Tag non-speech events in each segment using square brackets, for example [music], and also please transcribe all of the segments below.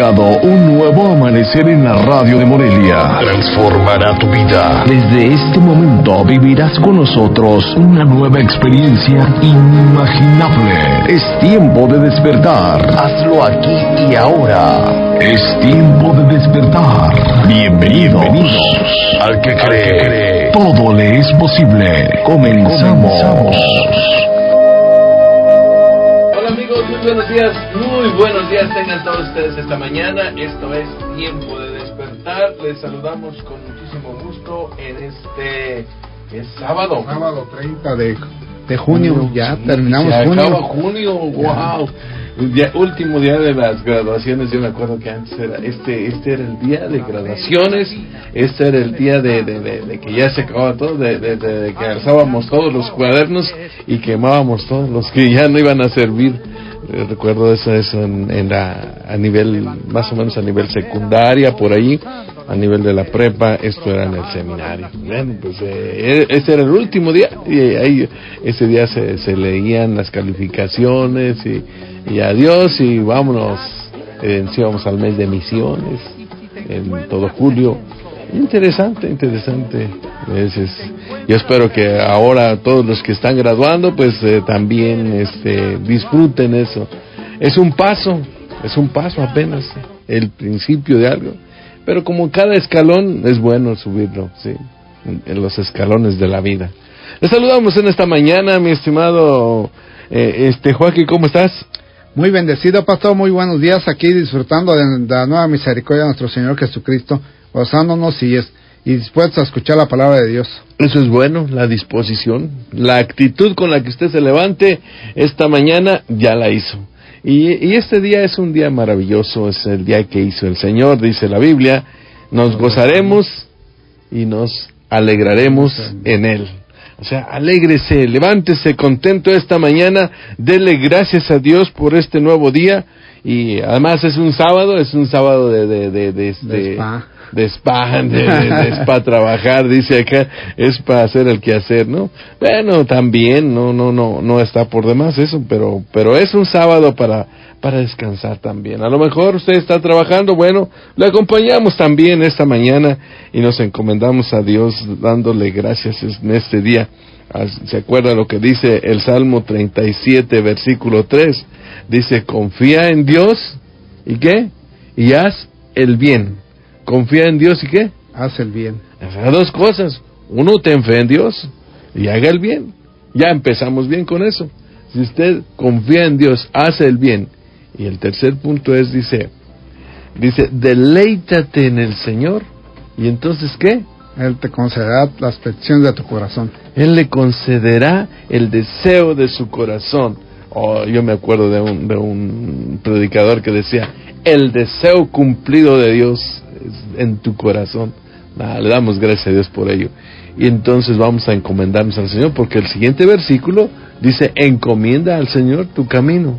llegado un nuevo amanecer en la radio de Morelia. Transformará tu vida. Desde este momento vivirás con nosotros una nueva experiencia inimaginable. Es tiempo de despertar. Hazlo aquí y ahora. Es tiempo de despertar. Bienvenidos, al que cree. Todo le es posible. Comenzamos. Muy buenos días, muy buenos días tengan todos ustedes esta mañana. Esto es Tiempo de Despertar. Les saludamos con muchísimo gusto en este es sábado. Sábado 30 de, de junio, ya terminamos Se junio. acaba junio, wow. Último día de las graduaciones, yo me acuerdo que antes era, este, este era el día de graduaciones, este era el día de, de- de- de que ya se acababa todo, de, de- de- de que alzábamos todos los cuadernos y quemábamos todos los que ya no iban a servir. Recuerdo eso, eso en, en la, a nivel, más o menos a nivel secundaria, por ahí, a nivel de la prepa, esto era en el seminario. Bueno, pues eh, ese era el último día y ahí ese día se, se leían las calificaciones y, y adiós y vámonos. Eh, vamos al mes de misiones en todo julio. Interesante, interesante. Es- es- yo espero que ahora todos los que están graduando pues eh, también este, disfruten eso. Es un paso, es un paso apenas, el principio de algo. Pero como cada escalón es bueno subirlo, sí, en, en los escalones de la vida. Les saludamos en esta mañana, mi estimado eh, este Joaquín, ¿cómo estás? Muy bendecido, pastor, muy buenos días aquí disfrutando de, de la nueva misericordia de nuestro Señor Jesucristo, gozándonos y, es, y dispuestos a escuchar la palabra de Dios. Eso es bueno, la disposición, la actitud con la que usted se levante esta mañana ya la hizo. Y, y este día es un día maravilloso, es el día que hizo el Señor, dice la Biblia, nos gozaremos y nos alegraremos en Él. O sea, alégrese, levántese contento esta mañana, dele gracias a Dios por este nuevo día y además es un sábado, es un sábado de, de, de, de, este- De spa. De spa, de, trabajar, dice acá, es para hacer el quehacer, ¿no? Bueno, también, no, no, no, no está por demás eso, pero, pero es un sábado para, para descansar también. A lo mejor usted está trabajando, bueno, le acompañamos también esta mañana y nos encomendamos a Dios dándole gracias en este día. Ah, ¿Se acuerda lo que dice el Salmo 37, versículo 3? Dice, confía en Dios y qué? Y haz el bien. Confía en Dios y qué? Haz el bien. Sea, dos cosas. Uno, ten fe en Dios y haga el bien. Ya empezamos bien con eso. Si usted confía en Dios, hace el bien. Y el tercer punto es, dice, dice, deleítate en el Señor. ¿Y entonces qué? Él te concederá las peticiones de tu corazón. Él le concederá el deseo de su corazón. Oh, yo me acuerdo de un, de un predicador que decía, el deseo cumplido de Dios en tu corazón. Le damos gracias a Dios por ello. Y entonces vamos a encomendarnos al Señor, porque el siguiente versículo dice, encomienda al Señor tu camino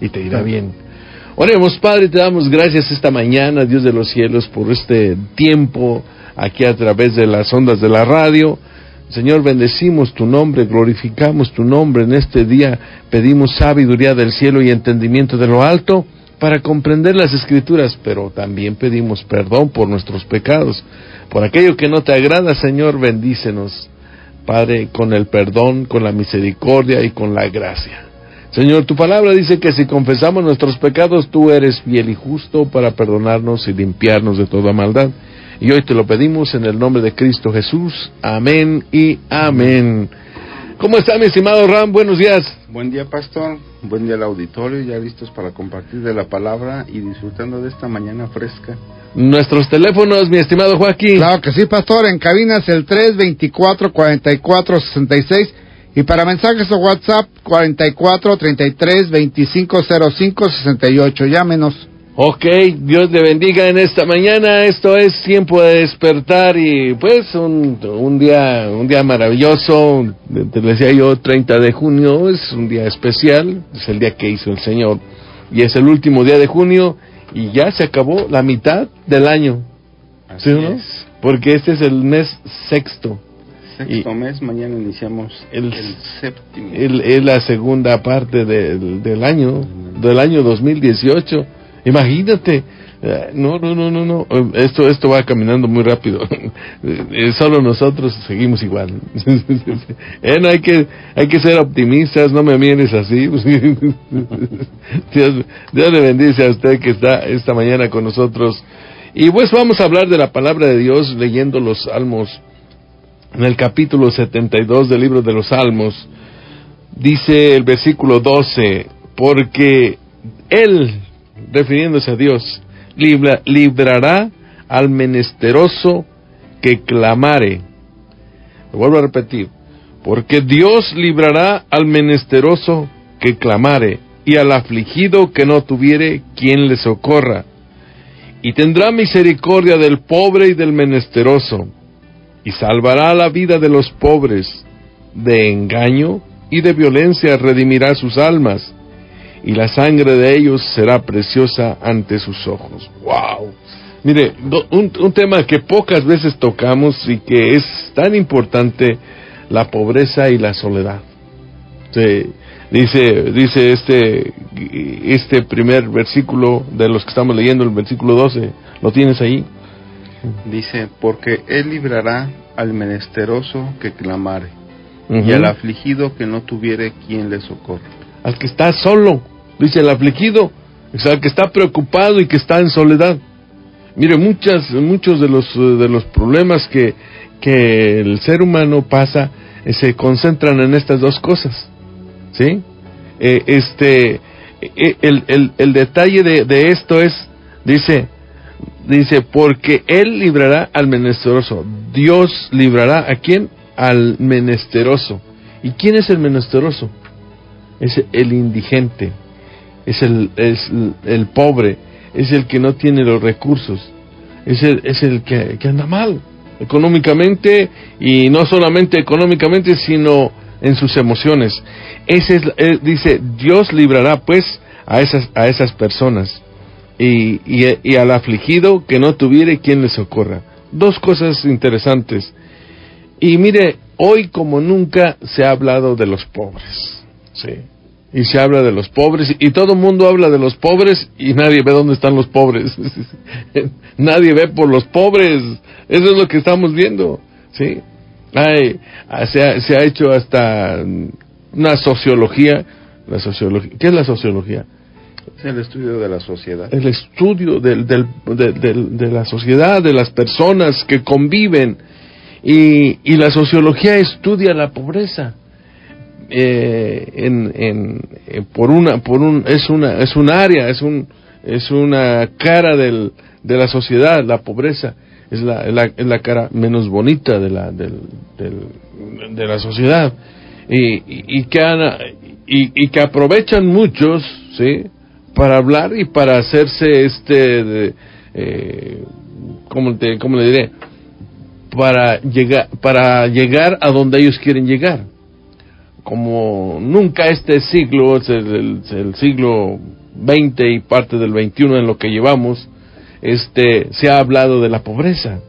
y te irá bien. Oremos, Padre, te damos gracias esta mañana, Dios de los cielos, por este tiempo aquí a través de las ondas de la radio. Señor, bendecimos tu nombre, glorificamos tu nombre en este día, pedimos sabiduría del cielo y entendimiento de lo alto para comprender las escrituras, pero también pedimos perdón por nuestros pecados, por aquello que no te agrada, Señor, bendícenos, Padre, con el perdón, con la misericordia y con la gracia. Señor, tu palabra dice que si confesamos nuestros pecados, tú eres fiel y justo para perdonarnos y limpiarnos de toda maldad. Y hoy te lo pedimos en el nombre de Cristo Jesús. Amén y amén. ¿Cómo está mi estimado Ram? Buenos días. Buen día, pastor. Buen día al auditorio. Ya listos para compartir de la palabra y disfrutando de esta mañana fresca. Nuestros teléfonos, mi estimado Joaquín. Claro que sí, pastor. En cabinas el 324-44-66. Y para mensajes o WhatsApp 44-33-2505-68. Llámenos. Ok, Dios le bendiga en esta mañana. Esto es tiempo de despertar y pues un, un día un día maravilloso. Te decía yo, 30 de junio es un día especial, es el día que hizo el Señor y es el último día de junio y ya se acabó la mitad del año. Así ¿Sí no? es. Porque este es el mes sexto. Sexto Y- mes, mañana iniciamos El- el, séptimo. Es la segunda parte del, del año, del año 2018. Imagínate, Eh, no, no, no, no, no. Esto, esto va caminando muy rápido. [laughs] Eh, solo nosotros seguimos igual. [laughs] Eh, no hay que, hay que ser optimistas. No me mires así. [laughs] Dios, Dios le bendice a usted que está esta mañana con nosotros. Y pues vamos a hablar de la palabra de Dios leyendo los Salmos. En el capítulo 72 del libro de los Salmos dice el versículo 12, porque Él, refiriéndose a Dios, librará al menesteroso que clamare. Lo vuelvo a repetir, porque Dios librará al menesteroso que clamare y al afligido que no tuviere quien le socorra. Y tendrá misericordia del pobre y del menesteroso, y salvará la vida de los pobres, de engaño y de violencia redimirá sus almas y la sangre de ellos será preciosa ante sus ojos. ¡Wow! Mire, un, un, tema que pocas veces tocamos y que es tan importante, la pobreza y la soledad. dice, dice este, este primer versículo de los que estamos leyendo, el versículo 12, ¿lo tienes ahí? Dice, porque Él librará al menesteroso que clamare, y al afligido que no tuviere quien le socorra. Al que está solo, dice el afligido, o sea, que está preocupado y que está en soledad. Mire, muchas, muchos de los, de los problemas que, que el ser humano pasa eh, se concentran en estas dos cosas. ¿Sí? Eh, este, eh, el, el, el, detalle de, de, esto es, dice, dice, porque Él librará al menesteroso. Dios librará a quién? Al menesteroso. ¿Y quién es el menesteroso? Es el indigente es el, es el pobre, es el que no tiene los recursos, es el, es el que, anda mal económicamente y no solamente económicamente, sino en sus emociones. Ese es, eh, dice, Dios librará pues a esas, a esas personas y, y, al afligido que no tuviere quien le socorra. Dos cosas interesantes. Y mire, hoy como nunca se ha hablado de los pobres. Sí y se habla de los pobres y todo el mundo habla de los pobres y nadie ve dónde están los pobres. [laughs] nadie ve por los pobres. Eso es lo que estamos viendo. ¿sí? Hay, se, ha, se ha hecho hasta una sociología. La sociología ¿Qué es la sociología? Es el estudio de la sociedad. El estudio del, del, de la sociedad, de las personas que conviven. Y, y la sociología estudia la pobreza eh, en, en, eh, por una por un es una es un área es un es una cara del, de la sociedad la pobreza es la, la, es la cara menos bonita de la del, del, de la sociedad. Y, y, y que y, y, que aprovechan muchos sí para hablar y para hacerse este de, eh, ¿cómo, te, ¿cómo le diré? para llegar para llegar a donde ellos quieren llegar como nunca este siglo, es el, siglo XX y parte del XXI en lo que llevamos, este, se ha hablado de la pobreza.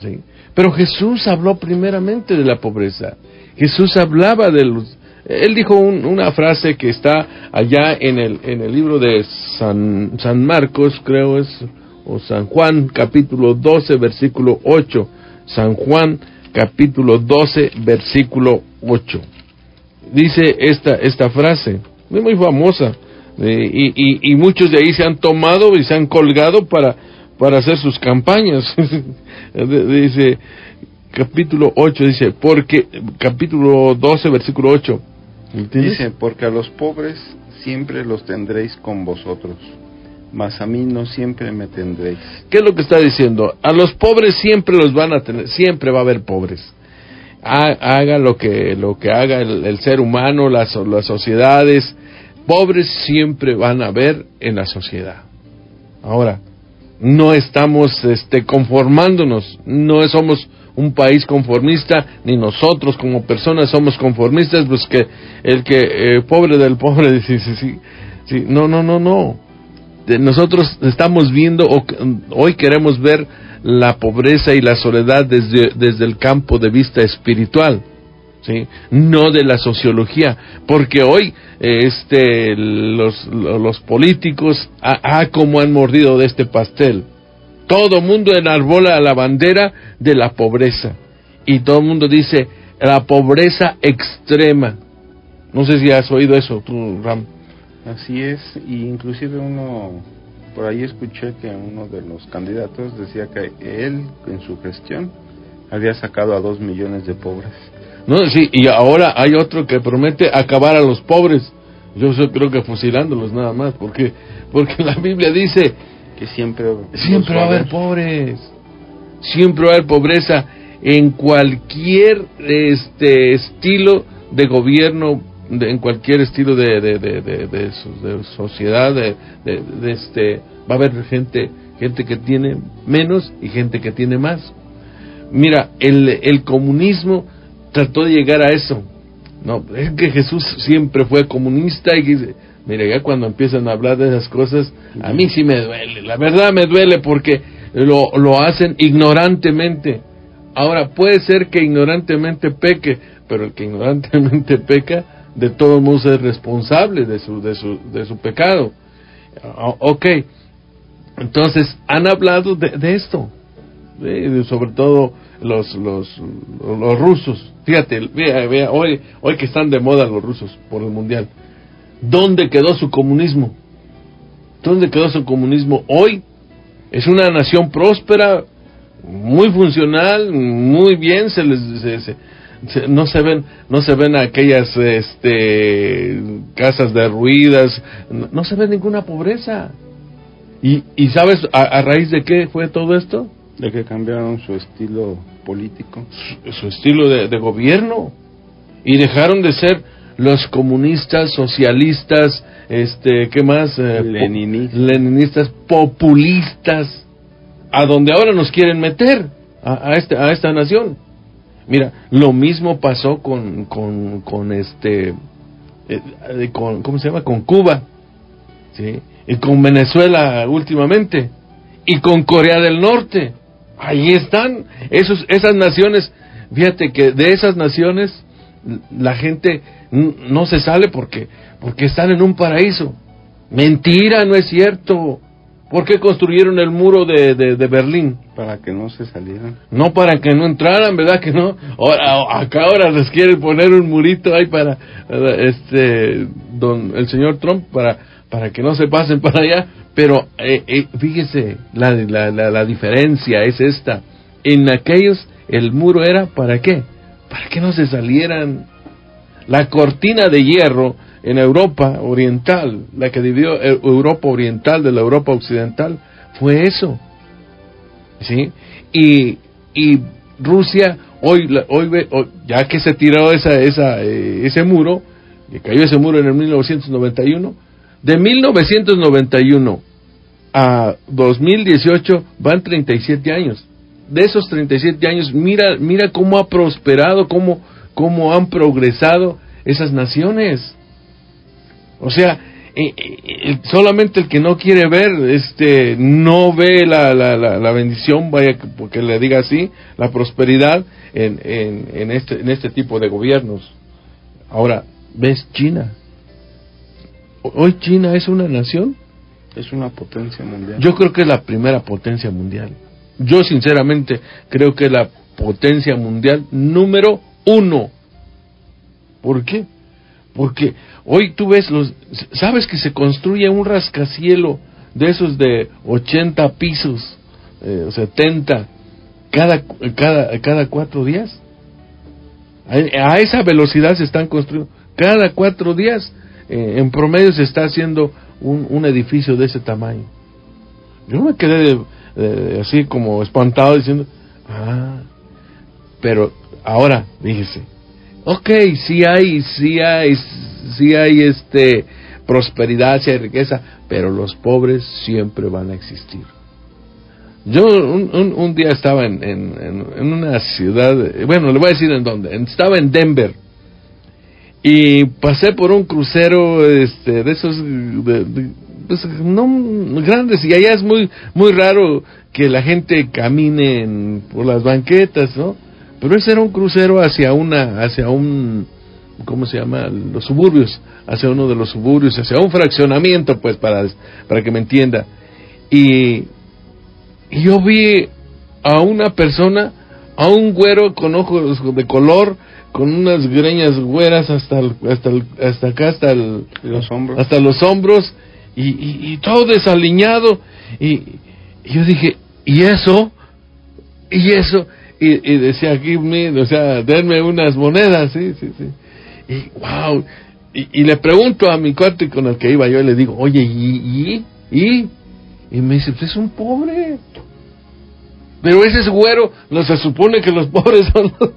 ¿sí? Pero Jesús habló primeramente de la pobreza. Jesús hablaba de los... Él dijo una frase que está allá en el, en el libro de San, San Marcos, creo es, o San Juan, capítulo 12, versículo 8. San Juan, capítulo 12, versículo 8 dice esta, esta frase, es muy famosa, y, y, y, muchos de ahí se han tomado y se han colgado para, para hacer sus campañas. [laughs] dice, capítulo 8, dice, porque, capítulo 12, versículo 8. Dice, porque a los pobres siempre los tendréis con vosotros, mas a mí no siempre me tendréis. ¿Qué es lo que está diciendo? A los pobres siempre los van a tener, siempre va a haber pobres haga lo que, lo que haga el, ser humano, las, las sociedades, pobres siempre van a haber en la sociedad. Ahora, no estamos este, conformándonos, no somos un país conformista, ni nosotros como personas somos conformistas, pues que el que eh, pobre del pobre, [laughs] sí, sí, sí, no, no, no, no. Nosotros estamos viendo, hoy queremos ver la pobreza y la soledad desde, desde el campo de vista espiritual. ¿sí? No de la sociología, porque hoy este, los, los políticos, ah, ah, como han mordido de este pastel. Todo mundo enarbola la bandera de la pobreza. Y todo el mundo dice, la pobreza extrema. No sé si has oído eso, tú, Ram. Así es, y inclusive uno, por ahí escuché que uno de los candidatos decía que él, en su gestión, había sacado a dos millones de pobres. No, sí, y ahora hay otro que promete acabar a los pobres. Yo creo que fusilándolos nada más, porque porque la Biblia dice que siempre siempre va a haber pobres, siempre va a haber pobreza en cualquier este estilo de gobierno, en cualquier estilo de, de, de, de sociedad, de, este va a haber gente gente que tiene menos y gente que tiene más. Mira, el, el comunismo trató de llegar a eso. No, es que Jesús siempre fue comunista y mire, ya cuando empiezan a hablar de esas cosas, a mí sí me duele, la verdad me duele porque lo, lo hacen ignorantemente. Ahora, puede ser que ignorantemente peque, pero el que ignorantemente [laughs] peca, de todos modos es responsable de su, de su, de su pecado. Ah, ok, entonces han hablado de, de esto, sobre todo los, los, los rusos. Fíjate, vea, vea, hoy, hoy que están de moda los rusos por el mundial. ¿Dónde quedó su comunismo? ¿Dónde quedó su comunismo? Hoy es una nación próspera, muy funcional, muy bien, se les, no se ven no se ven aquellas este casas derruidas no, no se ve ninguna pobreza y, y sabes a, raíz de qué fue todo esto de que cambiaron su estilo político. Su, estilo de, gobierno. Y dejaron de ser los comunistas, socialistas, este, ¿qué más? Eh, leninistas. leninistas, populistas, a donde ahora nos quieren meter, a, a, este, a esta nación. Mira, lo mismo pasó con, con, con este, eh, con, ¿cómo se llama? Con Cuba, ¿sí? Y con Venezuela últimamente, y con Corea del Norte. Ahí están esos, esas naciones. Fíjate que de esas naciones la gente no se sale porque, porque están en un paraíso. Mentira, no es cierto. ¿Por qué construyeron el muro de, de, Berlín? Para que no se salieran. No para que no entraran, ¿verdad que no? Ahora, acá ahora les quieren poner un murito ahí para, este, don, el señor Trump, para, para que no se pasen para allá. Pero eh, eh, fíjese, la, la, la, diferencia es esta. En aquellos el muro era para qué? Para que no se salieran. La cortina de hierro en Europa Oriental, la que dividió eh, Europa Oriental de la Europa Occidental, fue eso. ¿Sí? Y, y Rusia, hoy, hoy, ya que se tiró esa, esa, ese muro, que cayó ese muro en el 1991, de 1991 a 2018 van 37 años. De esos 37 años, mira, mira cómo ha prosperado, cómo, cómo han progresado esas naciones. O sea, eh, eh, solamente el que no quiere ver, este, no ve la, la, la, bendición, vaya, porque le diga así, la prosperidad en, en, en, este, en este tipo de gobiernos. Ahora, ¿ves China? Hoy China es una nación es una potencia mundial. Yo creo que es la primera potencia mundial. Yo sinceramente creo que es la potencia mundial número uno. ¿Por qué? Porque hoy tú ves los... ¿Sabes que se construye un rascacielo de esos de 80 pisos, eh, 70, cada, cada, cada cuatro días? A, esa velocidad se están construyendo. Cada cuatro días, eh, en promedio, se está haciendo un, un edificio de ese tamaño. Yo me quedé así como espantado diciendo, ah, pero ahora, fíjese, ok, sí hay, sí hay, sí hay este prosperidad, sí hay riqueza, pero los pobres siempre van a existir. Yo un, un, día estaba en, en, en, una ciudad, bueno, le voy a decir en dónde, estaba en Denver y pasé por un crucero este, de esos, pues, no grandes, y allá es muy, muy raro que la gente camine por las banquetas, ¿no? Pero ese era un crucero hacia una, hacia un, ¿cómo se llama? Los suburbios, hacia uno de los suburbios, hacia un fraccionamiento, pues, para, para que me entienda. Y, y yo vi a una persona, a un güero con ojos de color, con unas greñas güeras hasta hasta hasta acá hasta los hombros hasta los hombros y, y, todo desaliñado y, yo dije y eso y eso y, decía aquí o sea denme unas monedas sí sí sí y wow y, le pregunto a mi cuarto con el que iba yo y le digo oye y y y, y me dice pues es un pobre pero ese es güero no se supone que los [laughs] pobres son los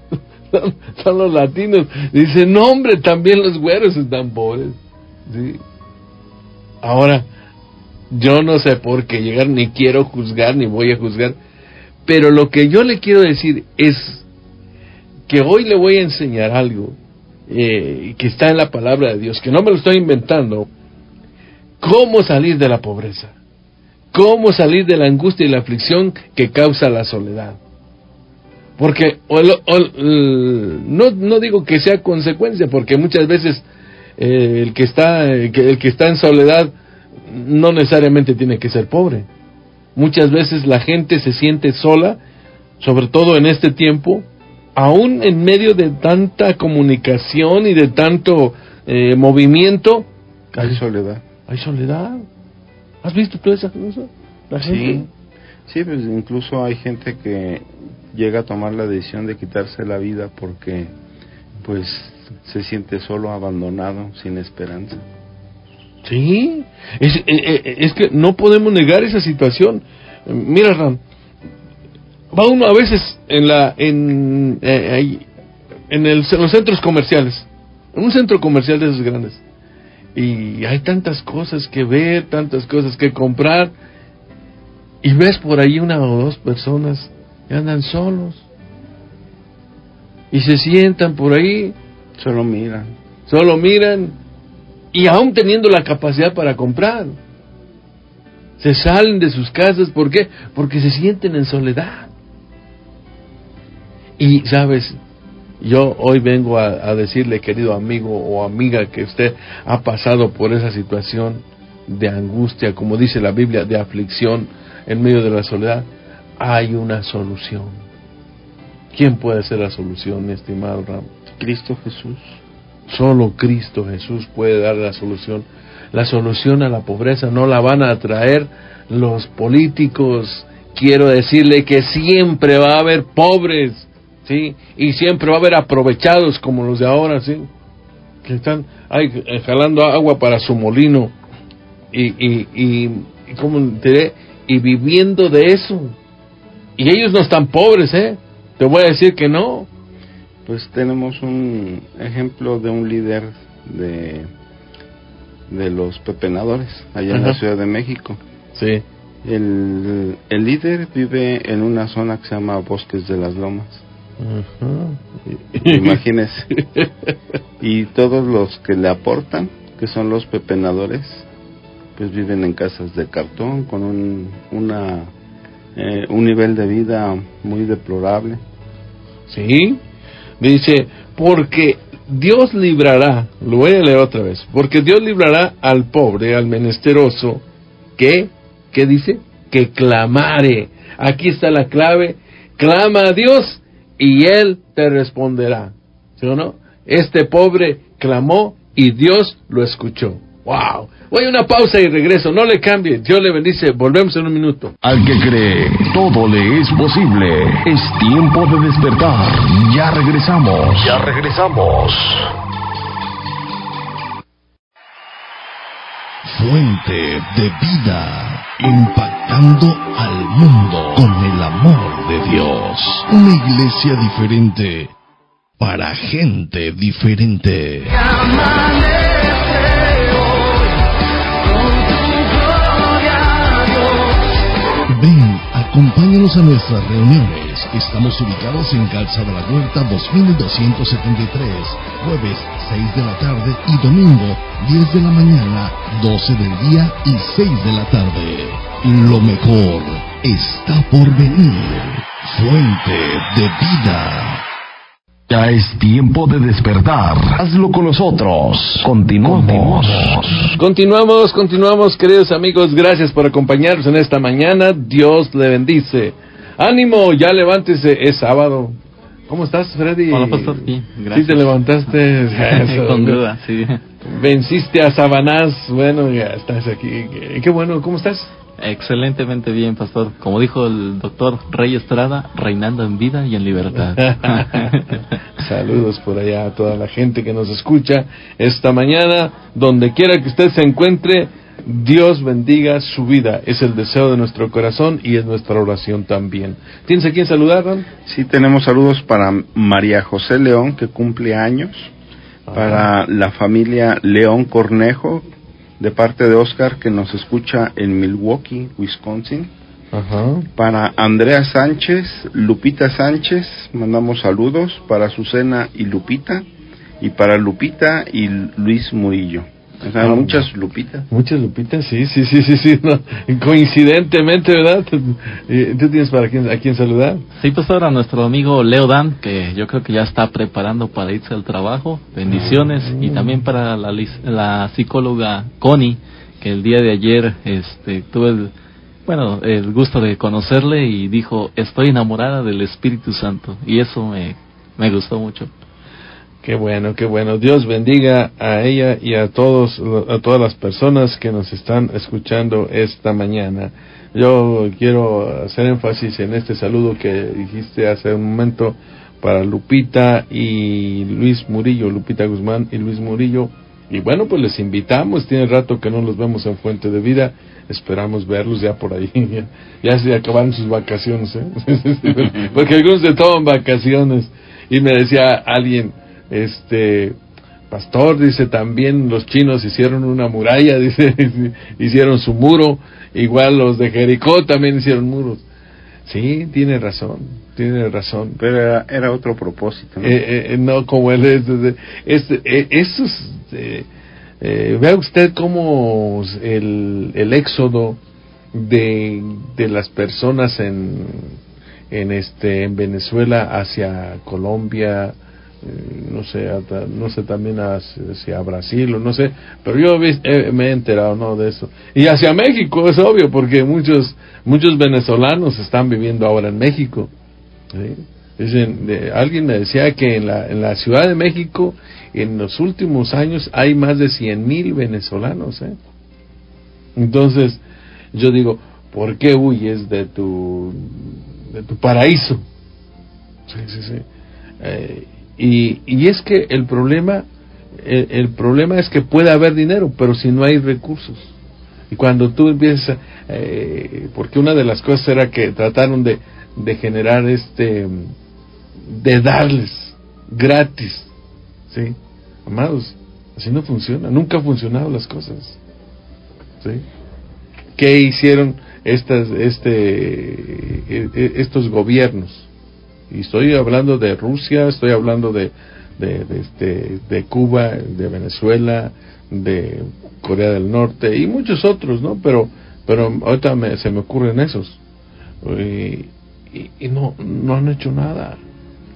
son, los latinos. Dice, no hombre, también los güeros están pobres. ¿Sí? Ahora, yo no sé por qué llegar, ni quiero juzgar, ni voy a juzgar, pero lo que yo le quiero decir es que hoy le voy a enseñar algo eh, que está en la palabra de Dios, que no me lo estoy inventando, cómo salir de la pobreza, cómo salir de la angustia y la aflicción que causa la soledad. Porque no, digo que sea consecuencia, porque muchas veces eh, el, que está, el que está en soledad no necesariamente tiene que ser pobre. Muchas veces la gente se siente sola, sobre todo en este tiempo, aún en medio de tanta comunicación y de tanto eh, movimiento. Hay soledad. Hay soledad. ¿Has visto toda esa cosa? La gente. Sí, sí, pues incluso hay gente que llega a tomar la decisión de quitarse la vida porque pues se siente solo, abandonado, sin esperanza. Sí, es, eh, eh, es, que no podemos negar esa situación. Mira, Ram, va uno a veces en la en eh, en, el, en los centros comerciales, en un centro comercial de esos grandes, y hay tantas cosas que ver, tantas cosas que comprar, y ves por ahí una o dos personas y andan solos. Y se sientan por ahí. Solo miran. Solo miran. Y aún teniendo la capacidad para comprar. Se salen de sus casas. ¿Por qué? Porque se sienten en soledad. Y, ¿sabes? Yo hoy vengo a, decirle, querido amigo o amiga, que usted ha pasado por esa situación de angustia, como dice la Biblia, de aflicción en medio de la soledad hay una solución. ¿Quién puede ser la solución, mi estimado Ram? Cristo Jesús. Solo Cristo Jesús puede dar la solución. La solución a la pobreza no la van a traer los políticos. Quiero decirle que siempre va a haber pobres, ¿sí? Y siempre va a haber aprovechados como los de ahora, ¿sí? Que están ahí jalando agua para su molino y, y, y, diré? Y viviendo de eso. Y ellos no están pobres, ¿eh? Te voy a decir que no. Pues tenemos un ejemplo de un líder de, de los pepenadores allá en la Ciudad de México. Sí. El, el líder vive en una zona que se llama Bosques de las Lomas. Imagínese. [laughs] y todos los que le aportan, que son los pepenadores, pues viven en casas de cartón con un, una eh, un nivel de vida muy deplorable. Sí, dice, porque Dios librará, lo voy a leer otra vez, porque Dios librará al pobre, al menesteroso, que, ¿qué dice? Que clamare. Aquí está la clave, clama a Dios y Él te responderá. ¿Sí o no? Este pobre clamó y Dios lo escuchó. ¡Wow! Voy a una pausa y regreso. No le cambie. Dios le bendice. Volvemos en un minuto. Al que cree, todo le es posible. Es tiempo de despertar. Ya regresamos. Ya regresamos. Fuente de vida. Impactando al mundo con el amor de Dios. Una iglesia diferente. Para gente diferente. Ven, acompáñanos a nuestras reuniones. Estamos ubicados en Calzada La Huerta 2273, jueves 6 de la tarde y domingo 10 de la mañana, 12 del día y 6 de la tarde. Lo mejor está por venir. Fuente de vida. Ya es tiempo de despertar. Hazlo con nosotros. Continuamos. Continuamos, continuamos, queridos amigos. Gracias por acompañarnos en esta mañana. Dios le bendice. Ánimo, ya levántese. Es sábado. ¿Cómo estás, Freddy? Hola, pastor. Sí, gracias. Sí, te levantaste. [laughs] Con duda, sí. Venciste a Sabanás. Bueno, ya estás aquí. Qué bueno. ¿Cómo estás? Excelentemente bien, pastor. Como dijo el doctor Rey Estrada, reinando en vida y en libertad. [laughs] Saludos por allá a toda la gente que nos escucha esta mañana. Donde quiera que usted se encuentre, Dios bendiga su vida. Es el deseo de nuestro corazón y es nuestra oración también. ¿Tienes a quién saludar, Ron? Sí, tenemos saludos para María José León, que cumple años. Para la familia León Cornejo, de parte de Oscar que nos escucha en Milwaukee, Wisconsin. Para Andrea Sánchez, Lupita Sánchez, mandamos saludos para Susana y Lupita. Y para Lupita y Luis Murillo. Ah, muchas lupitas. Muchas lupitas, sí, sí, sí, sí, sí. Coincidentemente, ¿verdad? [laughs] ¿Tú tienes para quién, a quién saludar? Sí, pues ahora nuestro amigo Leo Dan, que yo creo que ya está preparando para irse al trabajo. Bendiciones. Y ah. también para la, la psicóloga Connie, que el día de ayer este, tuve el, bueno, el gusto de conocerle y dijo, estoy enamorada del Espíritu Santo. Y eso me, me gustó mucho. Qué bueno, qué bueno. Dios bendiga a ella y a todos, a todas las personas que nos están escuchando esta mañana. Yo quiero hacer énfasis en este saludo que dijiste hace un momento para Lupita y Luis Murillo, Lupita Guzmán y Luis Murillo. Y bueno, pues les invitamos, tiene rato que no los vemos en Fuente de Vida, esperamos verlos ya por ahí, [laughs] ya, se acabaron sus vacaciones, ¿eh? [laughs] porque algunos se toman vacaciones. Y me decía alguien, este pastor dice también los chinos hicieron una muralla [laughs] dice hicieron su muro igual los de Jericó también hicieron muros. Sí tiene razón tiene razón. Pero era, otro propósito no, eh, eh, como él es, es, eh, vea usted cómo el, el éxodo de, de las personas en en este en Venezuela hacia Colombia eh, no sé, no sé también hacia Brasil o no sé, pero yo me he enterado no de eso. Y hacia México, es obvio, porque muchos muchos venezolanos están viviendo ahora en México. Dicen, alguien me decía que en la, en la Ciudad de México en los últimos años hay más de 100 mil venezolanos. ¿eh? Entonces, yo digo, ¿por qué huyes de tu, de tu paraíso? Sí, sí, sí. Eh, y, y es que el problema, el, problema es que puede haber dinero, pero si no hay recursos. Y cuando tú empiezas, eh, porque una de las cosas era que trataron de, de generar este, de darles gratis, ¿sí? Amados, así no funciona, nunca han funcionado las cosas, ¿sí? ¿Qué hicieron estas, este, e, e, estos gobiernos? Y estoy hablando de Rusia, estoy hablando de, de, este, de Cuba, de Venezuela, de Corea del Norte y muchos otros, ¿no? Pero, pero ahorita se me ocurren esos. Y, y, no, no han hecho nada.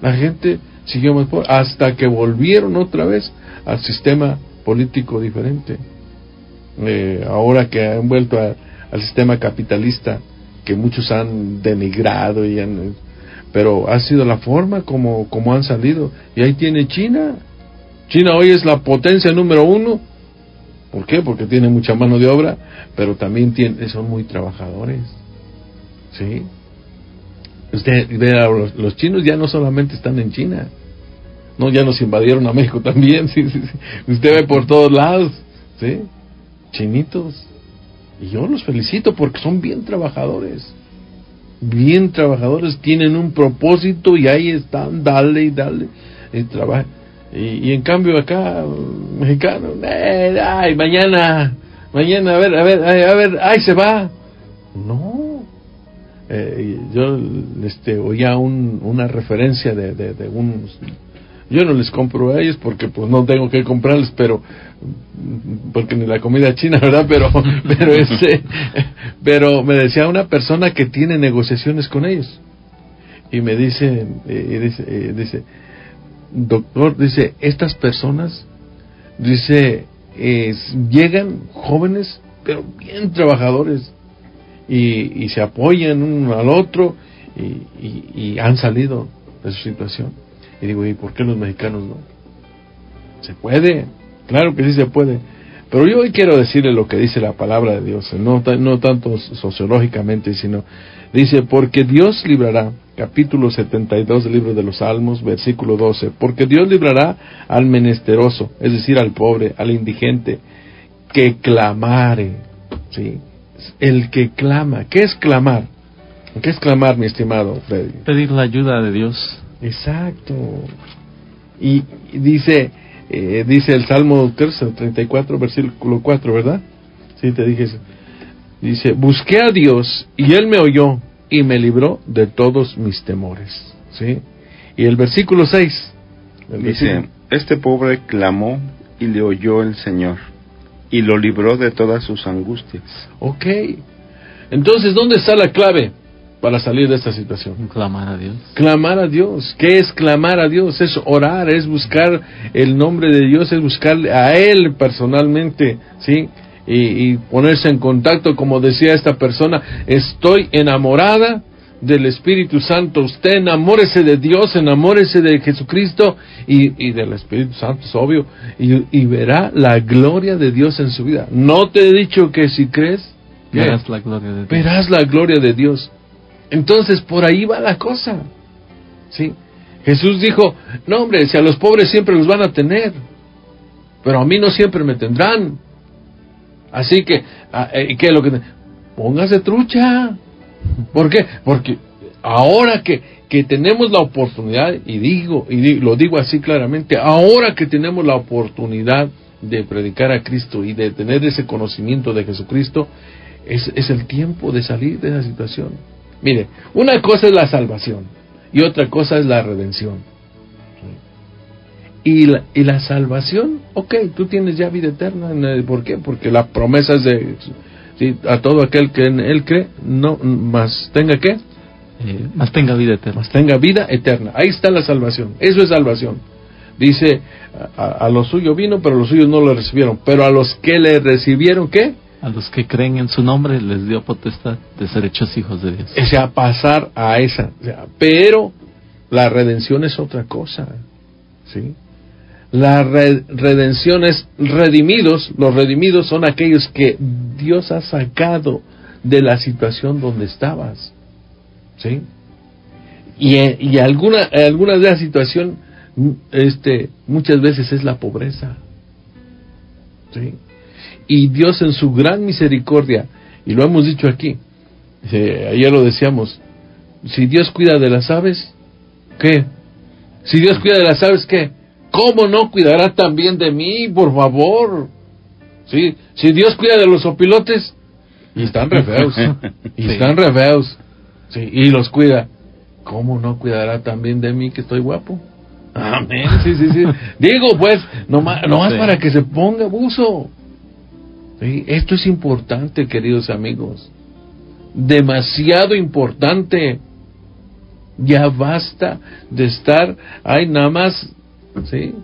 La gente siguió más hasta que volvieron otra vez al sistema político diferente. Eh, ahora que han vuelto al sistema capitalista que muchos han denigrado y han pero ha sido la forma como, como han salido. Y ahí tiene China. China hoy es la potencia número uno. ¿Por qué? Porque tiene mucha mano de obra, pero también tiene, son muy trabajadores. ¿Sí? Usted ve, los, chinos ya no solamente están en China. No, ya nos invadieron a México también. [laughs] Sí, sí. Usted ve por todos lados. ¿Sí? Chinitos. Y yo los felicito porque son bien trabajadores bien trabajadores, tienen un propósito y ahí están, dale y dale, y trabaja. Y, en cambio acá, mexicano, eh, ay, mañana, mañana, a ver, a ver, a ver, ay, se va. No. Eh, yo este, oía un, una referencia de, de, de unos yo no les compro a ellos porque pues no tengo que comprarles, pero porque ni la comida china, ¿verdad? Pero [laughs] pero este pero me decía una persona que tiene negociaciones con ellos y me dice y dice, dice doctor, dice, estas personas, dice, llegan jóvenes, pero bien trabajadores, y, se apoyan uno al otro, y, han salido de su situación. Y digo, ¿y por qué los mexicanos no? Se puede, claro que sí se puede. Pero yo hoy quiero decirle lo que dice la palabra de Dios, no, no tanto sociológicamente, sino dice, porque Dios librará capítulo 72 del libro de los Salmos, versículo 12, porque Dios librará al menesteroso, es decir, al pobre, al indigente, que clamare, ¿sí? El que clama, ¿qué es clamar? ¿Qué es clamar, mi estimado Freddy? Pedir la ayuda de Dios. Exacto. Y, dice, eh, dice el Salmo 34, versículo 4, ¿verdad? Sí, te dije eso. Dice, busqué a Dios y Él me oyó y me libró de todos mis temores. ¿Sí? Y el versículo 6. Dice, este pobre clamó y le oyó el Señor y lo libró de todas sus angustias. Ok. Entonces, ¿dónde está la clave para salir de esta situación? Clamar a Dios. Clamar a Dios. ¿Qué es clamar a Dios? Es orar, es buscar el nombre de Dios, es buscar a Él personalmente, ¿sí? y, ponerse en contacto, como decía esta persona, estoy enamorada del Espíritu Santo. Usted enamórese de Dios, enamórese de Jesucristo y, del Espíritu Santo, es obvio, y, verá la gloria de Dios en su vida. No te he dicho que si crees, verás la gloria de Dios. Verás la gloria de Dios. Entonces, por ahí va la cosa. ¿Sí? Jesús dijo, no hombre, si a los pobres siempre los van a tener, pero a mí no siempre me tendrán. Así que, ah, eh, ¿qué es lo que... Póngase trucha. ¿Por qué? Porque ahora que, que tenemos la oportunidad, y digo, y lo digo así claramente, ahora que tenemos la oportunidad de predicar a Cristo y de tener ese conocimiento de Jesucristo, es, es el tiempo de salir de esa situación. Mire, una cosa es la salvación y otra cosa es la redención. Y la, y la salvación, ok, tú tienes ya vida eterna. ¿Por qué? Porque la promesa es de a todo aquel que en él cree, no más tenga qué? Eh, más tenga vida eterna. Más tenga vida eterna. Ahí está la salvación. Eso es salvación. Dice, a, a lo suyo vino, pero los suyos no lo recibieron. Pero a los que le recibieron, ¿qué? A los que creen en su nombre les dio potestad de ser hechos hijos de Dios. O sea, pasar a esa. pero la redención es otra cosa. ¿Sí? La redención es redimidos. Los redimidos son aquellos que Dios ha sacado de la situación donde estabas. ¿Sí? Y, y alguna, alguna de la situación, este, muchas veces es la pobreza. ¿Sí? Y Dios en su gran misericordia, y lo hemos dicho aquí, ayer lo decíamos, si Dios cuida de las aves, ¿qué? Si Dios cuida de las aves, ¿qué? ¿cómo no cuidará también de mí, por favor? ¿Sí? Si Dios cuida de los opilotes, y están re feos, [laughs] y están re feos, sí, y los cuida, ¿cómo no cuidará también de mí que estoy guapo? Amén, sí, sí, sí. Digo, pues, nomás, nomás para que se ponga buzo. Esto es importante, queridos amigos. Demasiado importante. Ya basta de estar, ay, nada más ¿sí?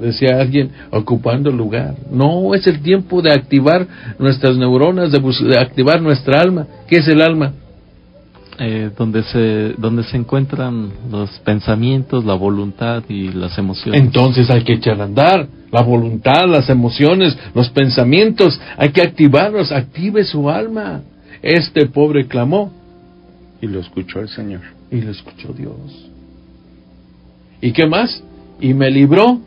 decía alguien, ocupando lugar. No, es el tiempo de activar nuestras neuronas, de, activar nuestra alma. ¿Qué es el alma? Eh, donde se donde se encuentran los pensamientos, la voluntad y las emociones. Entonces hay que echar a andar la voluntad, las emociones, los pensamientos, hay que activarlos, active su alma. Este pobre clamó y lo escuchó el Señor. Y lo escuchó Dios. ¿Y qué más? Y me libró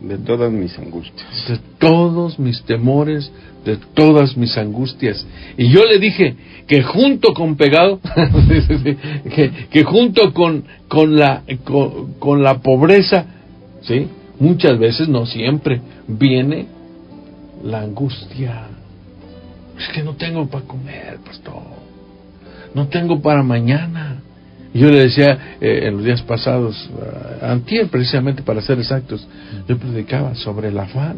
de todas mis angustias. De todos mis temores, de todas mis angustias. Y yo le dije que junto con pegado, [laughs] que, que, junto con, con, la, con, la pobreza, ¿sí? muchas veces, no siempre, viene la angustia. Es que no tengo para comer, pastor. No tengo para mañana. Yo le decía eh, en los días pasados, uh, antier precisamente para ser exactos, yo predicaba sobre el afán,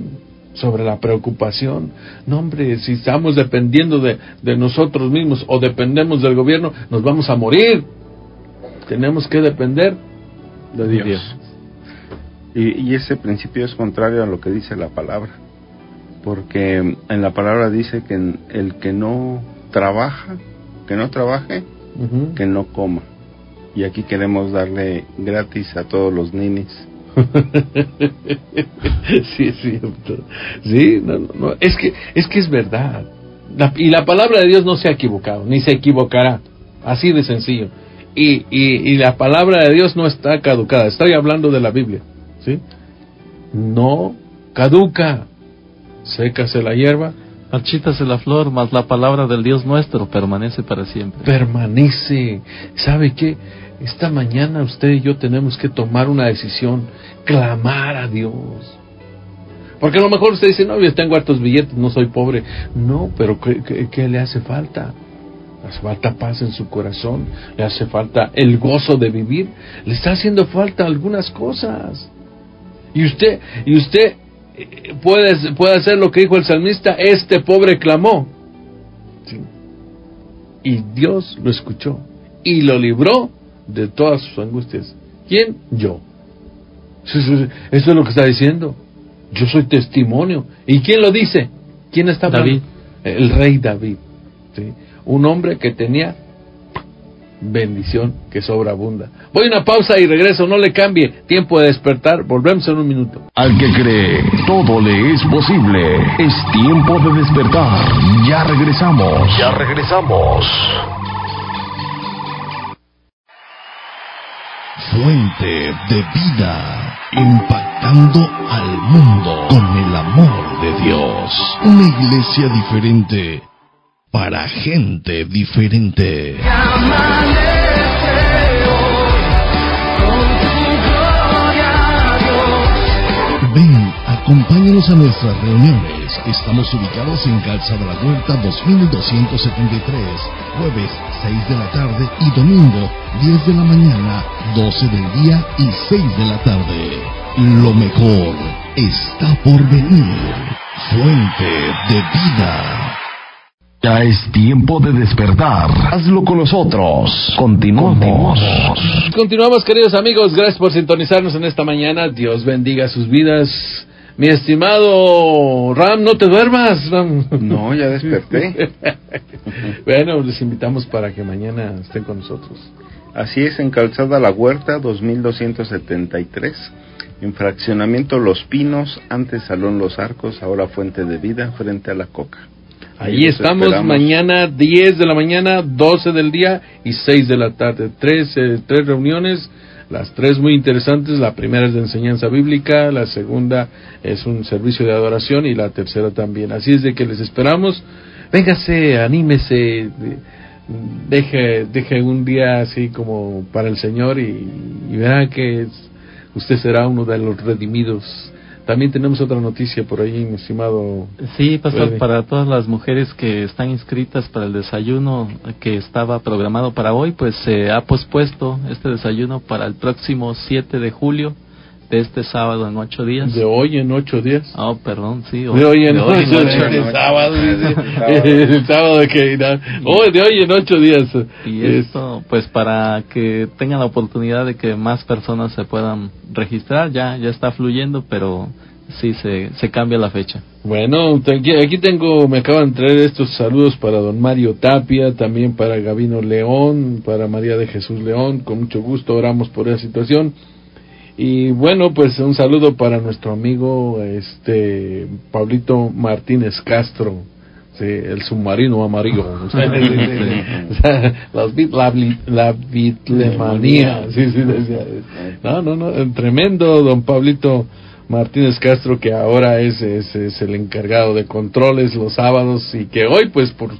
sobre la preocupación. No, hombre, si estamos dependiendo de, de nosotros mismos o dependemos del gobierno, nos vamos a morir. Tenemos que depender de Dios. Y, y, ese principio es contrario a lo que dice la palabra, porque en la palabra dice que el que no trabaja, que no trabaje, que no coma. Y aquí queremos darle gratis a todos los ninis. [laughs] sí, es cierto. Sí, no, no, es que es que es verdad. y la palabra de Dios no se ha equivocado, ni se equivocará. Así de sencillo. Y, y, la palabra de Dios no está caducada. Estoy hablando de la Biblia. ¿sí? No caduca. Sécase la hierba, Marchítase la flor, mas la palabra del Dios nuestro permanece para siempre. Permanece. ¿Sabe qué? Esta mañana usted y yo tenemos que tomar una decisión, clamar a Dios. Porque a lo mejor usted dice, no, yo tengo hartos billetes, no soy pobre. No, pero ¿qué, le hace falta? Le hace falta paz en su corazón, le hace falta el gozo de vivir, le está haciendo falta algunas cosas. Y usted, y usted puede, puede hacer lo que dijo el salmista, este pobre clamó. Y Dios lo escuchó y lo libró de todas sus angustias. ¿Quién? Yo. Eso es lo que está diciendo. Yo soy testimonio. ¿Y quién lo dice? ¿Quién está David. El rey David. Un hombre que tenía bendición que sobreabunda. Voy a una pausa y regreso, no le cambie. Tiempo de despertar, volvemos en un minuto. Al que cree, todo le es posible. Es tiempo de despertar. Ya regresamos. Ya regresamos. Fuente de vida, impactando al mundo con el amor de Dios. Una iglesia diferente para gente diferente. Ven, acompáñanos a nuestras reuniones. Estamos ubicados en Calzada La Huerta 2273, jueves 6 de la tarde y domingo 10 de la mañana, 12 del día y 6 de la tarde. Lo mejor está por venir. Fuente de vida. Ya es tiempo de despertar. Hazlo con nosotros. Continuamos. Continuamos, queridos amigos. Gracias por sintonizarnos en esta mañana. Dios bendiga sus vidas. Mi estimado Ram, no te duermas, Ram. No, ya desperté. [laughs] bueno, les invitamos para que mañana estén con nosotros. Así es, en Calzada La Huerta, 2273. En fraccionamiento Los Pinos, antes Salón Los Arcos, ahora Fuente de Vida, frente a la Coca. Ahí estamos esperamos. mañana 10 de la mañana, 12 del día y 6 de la tarde. Tres, eh, tres reuniones, las tres muy interesantes. La primera es de enseñanza bíblica, la segunda es un servicio de adoración y la tercera también. Así es de que les esperamos. Véngase, anímese, deje, deje un día así como para el Señor y, y verá que es, usted será uno de los redimidos también tenemos otra noticia por ahí, mi estimado. Sí, pastor, para todas las mujeres que están inscritas para el desayuno que estaba programado para hoy, pues se ha pospuesto este desayuno para el próximo 7 de julio de este sábado en ocho días. De hoy en ocho días. Oh, perdón, sí. Hoy, de hoy en, de hoy ocho, días. [laughs] El sábado, el sábado de que oh, de hoy en ocho días. Y esto, pues para que tengan la oportunidad de que más personas se puedan registrar, ya, ya está fluyendo, pero sí se, se cambia la fecha. Bueno, aquí tengo, me acaban de traer estos saludos para don Mario Tapia, también para Gabino León, para María de Jesús León, con mucho gusto oramos por esa situación. Y bueno, pues un saludo para nuestro amigo este Pablito Martínez Castro, sí, el submarino amarillo. [laughs] o sea, las bit, la, la bitlemanía. Sí, sí, no, no, no, tremendo don Pablito Martínez Castro que ahora es, es, es el encargado de controles los sábados y que hoy pues por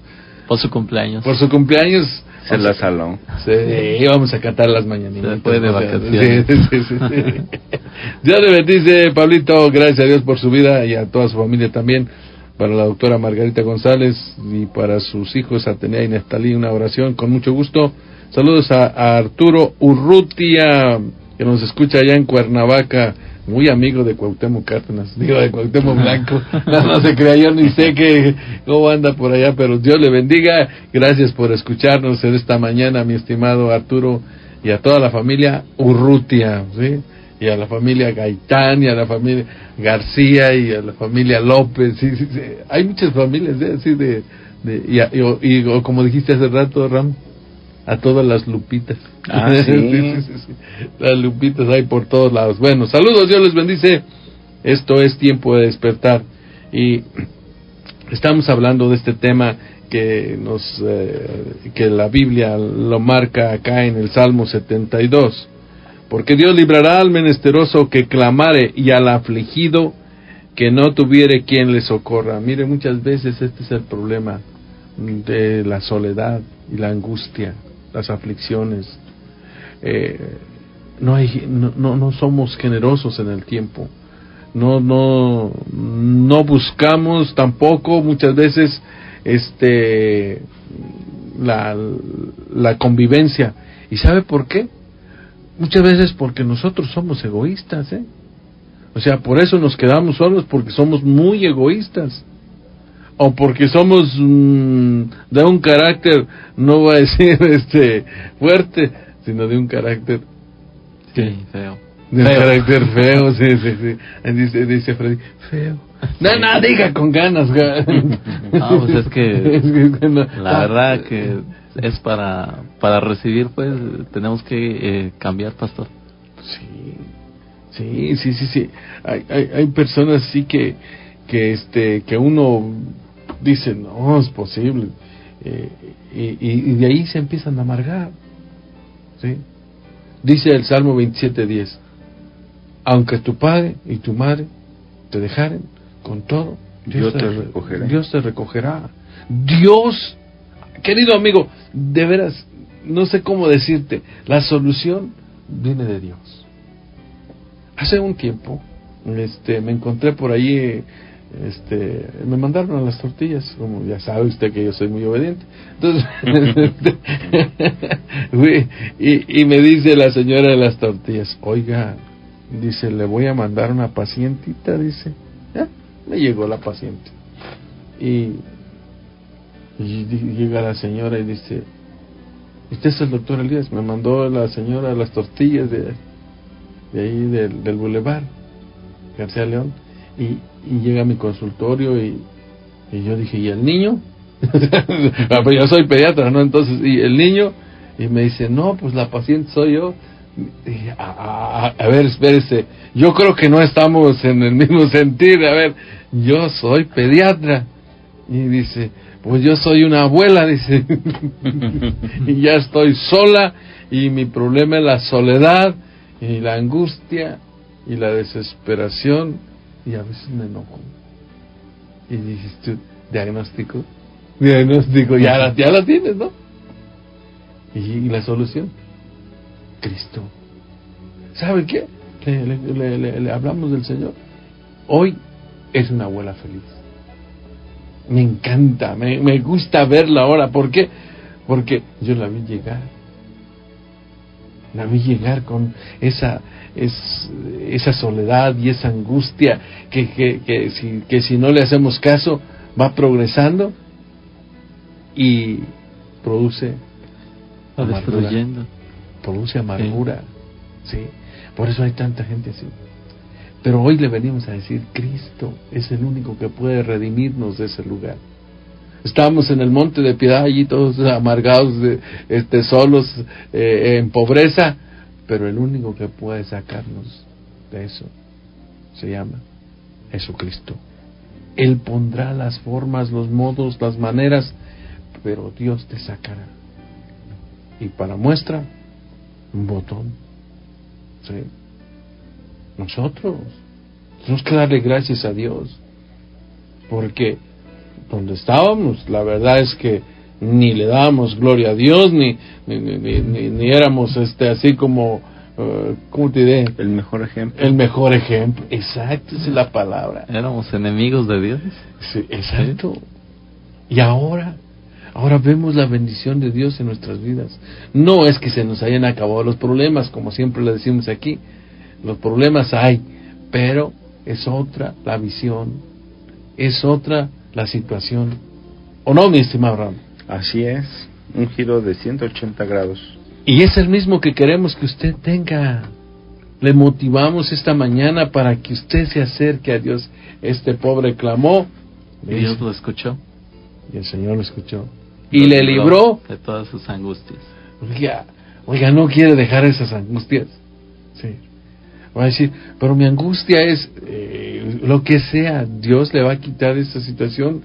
por su cumpleaños. Por su cumpleaños se la salón. Sí, vamos a cantar las mañanitas. Después de vacaciones. Sí, sí, sí, sí. [laughs] Dios le bendice, Pablito. Gracias a Dios por su vida y a toda su familia también. Para la doctora Margarita González y para sus hijos Atenea y Nestalí, una oración con mucho gusto. Saludos a, a Arturo Urrutia, que nos escucha allá en Cuernavaca muy amigo de Cuauhtémoc Cárdenas, digo de Cuauhtémoc Blanco, no, se crea, yo ni sé que, cómo anda por allá, pero Dios le bendiga, gracias por escucharnos en esta mañana, mi estimado Arturo, y a toda la familia Urrutia, ¿sí? y a la familia Gaitán y a la familia García y a la familia López. Sí, sí, sí. Hay muchas familias ¿eh? así de, de y, a- y- y- como dijiste hace rato, Ram, a todas las lupitas. Ah, [laughs] sí. sí, sí. Las lupitas hay por todos lados. Bueno, saludos, Dios les bendice. Esto es tiempo de despertar y [clears throat] estamos hablando de este tema que nos eh, que la Biblia lo marca acá en el Salmo 72. Porque Dios librará al menesteroso que clamare y al afligido que no tuviere quien le socorra. Mire, muchas veces este es el problema de la soledad y la angustia, las aflicciones. Eh, no, hay, no, no, no somos generosos en el tiempo. No, no, no buscamos tampoco muchas veces este la, la convivencia. ¿Y sabe por qué? Muchas veces porque nosotros somos egoístas, ¿eh? O sea, por eso nos quedamos solos, porque somos muy egoístas. O porque somos mm, de un carácter, no voy a decir [laughs] este fuerte, sino de un carácter Sí, feo. de un Feo. carácter feo, [laughs] sí, sí, sí. Dice, dice Freddy, feo. No, no, diga con ganas. ga- [laughs] No, pues es que Es que no. La verdad que es para para recibir, pues tenemos que eh, cambiar, pastor. Sí, sí, sí, sí, sí. Hay, hay, hay personas sí que, que, este, que uno dice, no, es posible. Eh, y, de ahí se empiezan a amargar. ¿sí? Dice el Salmo 27.10, aunque tu padre y tu madre te dejaren con todo, Yo te re- recogeré. Dios te recogerá. Dios, querido amigo, de veras, no sé cómo decirte, la solución viene de Dios. Hace un tiempo, este, me encontré por ahí, eh, este, me mandaron a las tortillas, como ya sabe usted que yo soy muy obediente. Entonces, [laughs] [laughs] fui, y, y me dice la señora de las tortillas, oiga, dice, le voy a mandar una pacientita, dice, ya, me llegó la paciente. Y, llega la señora y dice, ¿usted es el doctor Elías? Me mandó la señora las tortillas de, de ahí del, del bulevar, García León, y, y llega a mi consultorio y, yo dije, ¿y el niño? [laughs] Ah, pues yo soy pediatra, ¿no? Entonces, ¿y el niño? Y me dice, no, pues la paciente soy yo. A, a- a- a ver, espérese, yo creo que no estamos en el mismo sentir. A ver, yo soy pediatra. Y dice, pues yo soy una abuela, [laughs] dice. y ya estoy sola y mi problema es la soledad y la angustia y la desesperación y a veces me enojo. Y dices tú, diagnóstico, diagnóstico, ya la, ya la tienes, ¿no? ¿Y, la solución? Cristo. ¿Sabe qué? Le- le hablamos del Señor. Hoy es una abuela feliz. Me encanta, me, me gusta verla ahora. ¿Por qué? Porque yo la vi llegar. La vi llegar con esa, es, esa soledad y esa angustia que, que, que, si, que si no le hacemos caso va progresando y produce Está amargura. destruyendo. produce amargura. Sí. Por eso hay tanta gente así. Pero hoy le venimos a decir, Cristo es el único que puede redimirnos de ese lugar. Estábamos en el monte de piedad allí todos amargados, de- este, solos, eh, en pobreza, pero el único que puede sacarnos de eso se llama Jesucristo. Él pondrá las formas, los modos, las maneras, pero Dios te sacará. Y para muestra, un botón. Nosotros tenemos que darle gracias a Dios. Porque donde estábamos, la verdad es que ni le dábamos gloria a Dios, ni, ni, ni, ni- ni- ni éramos este así como, eh, ¿cómo te diré? El mejor ejemplo. El mejor ejemplo. Exacto, esa es la palabra. Éramos enemigos de Dios. Sí, exacto. Y ahora, ahora vemos la bendición de Dios en nuestras vidas. No es que se nos hayan acabado los problemas, como siempre le decimos aquí. Los problemas hay, pero es otra la visión, es otra la situación. ¿O no, mi estimado Ram? Así es, un giro de 180 grados. Y es el mismo que queremos que usted tenga. Le motivamos esta mañana para que usted se acerque a Dios. Este pobre clamó. Y Dios lo escuchó. Y el Señor lo escuchó. Y le libró de todas sus angustias. Oiga, oiga, no quiere dejar esas angustias. Sí. Va a decir, pero mi angustia es eh, lo que sea. Dios le va a quitar esta situación.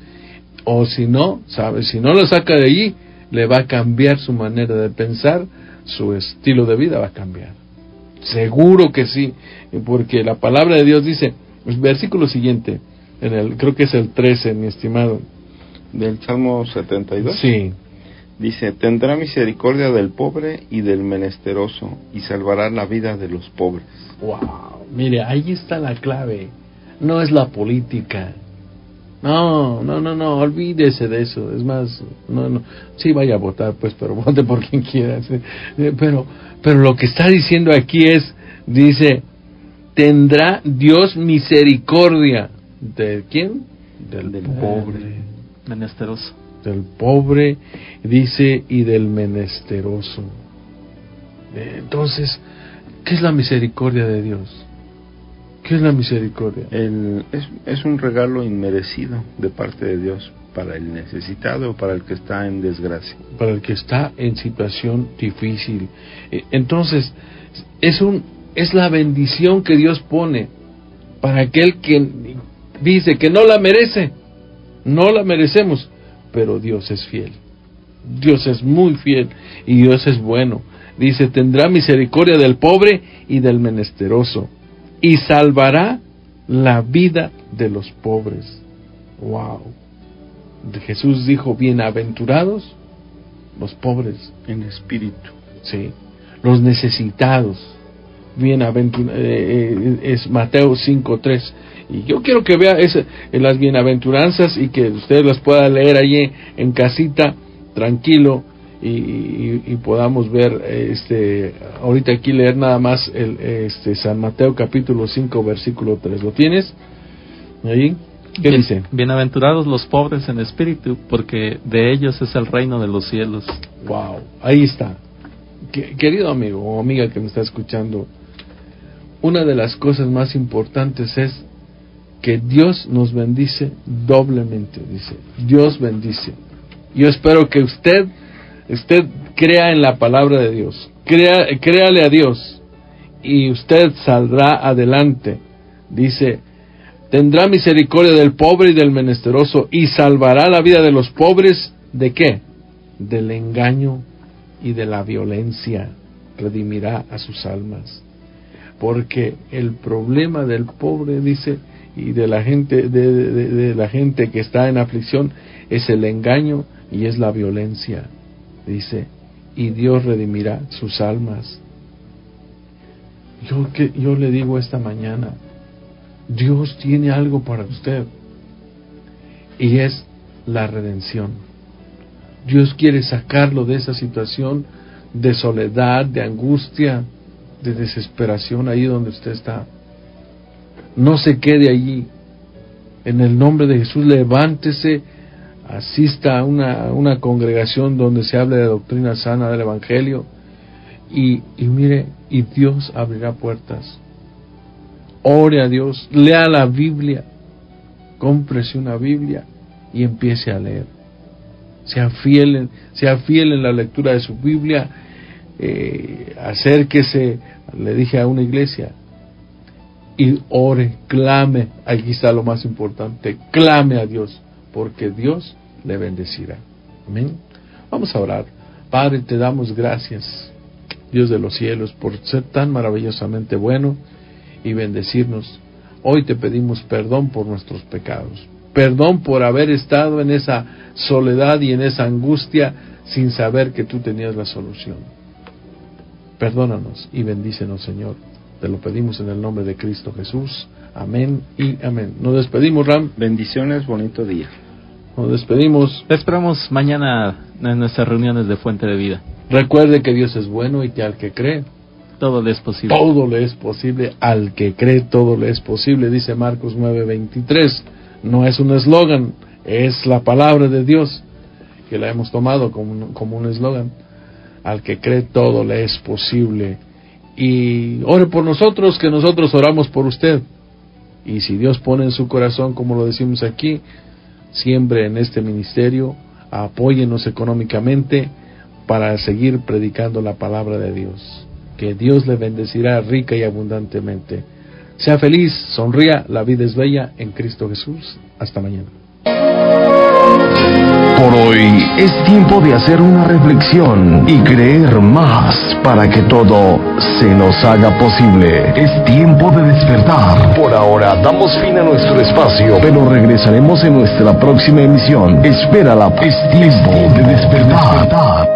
O si no, ¿sabe? Si no lo saca de allí, le va a cambiar su manera de pensar, su estilo de vida va a cambiar. Seguro que sí, porque la palabra de Dios dice, el versículo siguiente, en el, creo que es el 13, mi estimado. Del Salmo 72. Sí. Dice, tendrá misericordia del pobre y del menesteroso y salvará la vida de los pobres. Wow, mire, ahí está la clave. No es la política, no, no, no, no, olvídese de eso. Es más, no, no, sí vaya a votar, pues, pero [laughs] vote por quien quiera. Eh, pero, pero lo que está diciendo aquí es, dice, tendrá Dios misericordia. ¿De quién? Del, pobre. Menesteroso. Del pobre, dice, y del menesteroso. Eh, entonces, ¿qué es la misericordia de Dios? ¿Qué es la misericordia? El, es, es, un regalo inmerecido de parte de Dios para el necesitado o para el que está en desgracia. Para el que está en situación difícil. Eh, entonces, es, un, es la bendición que Dios pone para aquel que dice que no la merece. No la merecemos, pero Dios es fiel. Dios es muy fiel y Dios es bueno. Dice, tendrá misericordia del pobre y del menesteroso y salvará la vida de los pobres. Wow. Jesús dijo, bienaventurados los pobres en espíritu. Sí. Los necesitados. Bienaventurados. Eh, eh, es Mateo 5.3. Y yo quiero que vea ese, en las bienaventuranzas y que usted las pueda leer allí en casita, tranquilo, y, podamos ver este ahorita aquí leer nada más el este San Mateo capítulo 5 versículo 3 lo tienes ahí qué dice bienaventurados los pobres en espíritu porque de ellos es el reino de los cielos. Wow ahí está. Querido amigo o amiga que me está escuchando una de las cosas más importantes es que Dios nos bendice doblemente dice. Dios bendice. Yo espero que usted Usted crea en la palabra de Dios, crea, créale a Dios y usted saldrá adelante. Dice, tendrá misericordia del pobre y del menesteroso y salvará la vida de los pobres de qué? Del engaño y de la violencia. Redimirá a sus almas. Porque el problema del pobre, dice, y de la gente, de la gente que está en aflicción, es el engaño y es la violencia dice, y Dios redimirá sus almas. Yo, que, yo le digo esta mañana, Dios tiene algo para usted y es la redención. Dios quiere sacarlo de esa situación de soledad, de angustia, de desesperación ahí donde usted está. No se quede allí. En el nombre de Jesús, levántese asista a una, una congregación donde se hable de doctrina sana del Evangelio y, y mire, y Dios abrirá puertas. Ore a Dios, lea la Biblia, cómprese una Biblia y empiece a leer. Sea fiel en, sea fiel en la lectura de su Biblia, eh, acérquese, le dije a una iglesia, y ore, clame, aquí está lo más importante, clame a Dios porque Dios le bendecirá. Amén. Vamos a orar. Padre, te damos gracias, Dios de los cielos, por ser tan maravillosamente bueno y bendecirnos. Hoy te pedimos perdón por nuestros pecados. Perdón por haber estado en esa soledad y en esa angustia sin saber que tú tenías la solución. Perdónanos y bendícenos, Señor. Te lo pedimos en el nombre de Cristo Jesús. Amén y amén. Nos despedimos, Ram. Bendiciones, bonito día. Nos despedimos. esperamos mañana en nuestras reuniones de Fuente de Vida. Recuerde que Dios es bueno y que al que cree, todo le es posible. Todo le es posible. Al que cree, todo le es posible, dice Marcos 9:23. No es un eslogan, es la palabra de Dios que la hemos tomado como, como un eslogan. al que cree todo le es posible. Y ore por nosotros, que nosotros oramos por usted. Y si Dios pone en su corazón, como lo decimos aquí, siempre en este ministerio, apóyenos económicamente para seguir predicando la palabra de Dios. Que Dios le bendecirá rica y abundantemente. Sea feliz, sonría, la vida es bella en Cristo Jesús. Hasta mañana. Por hoy es tiempo de hacer una reflexión y creer más para que todo se nos haga posible. Es tiempo de despertar. Por ahora damos fin a nuestro espacio, pero regresaremos en nuestra próxima emisión. Espérala. Es tiempo de despertar.